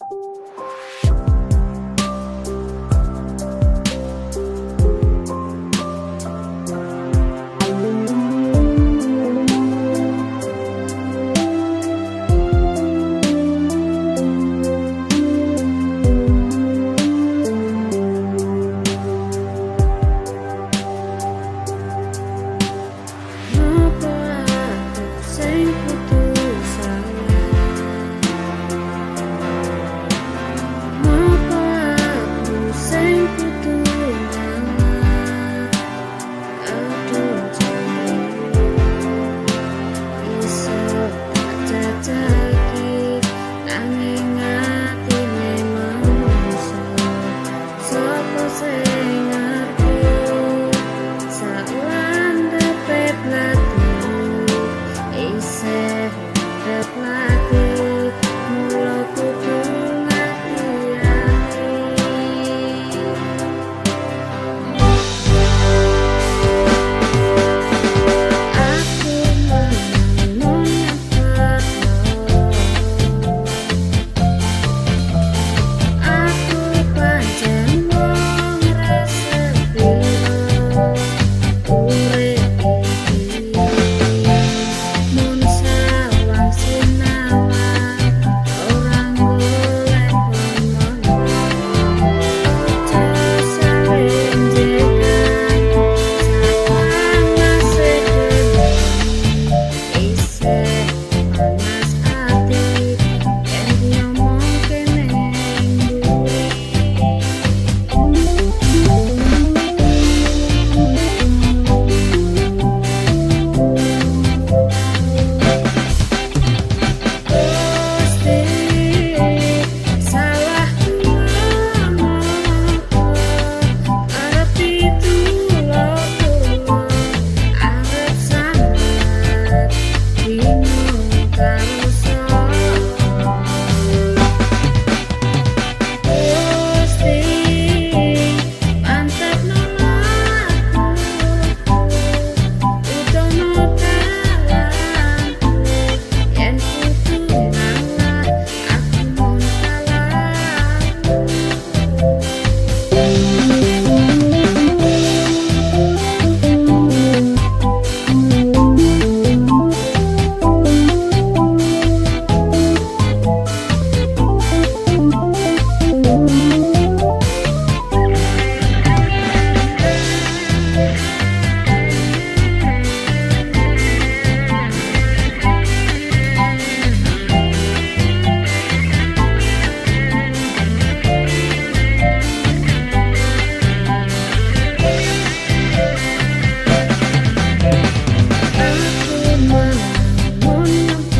you One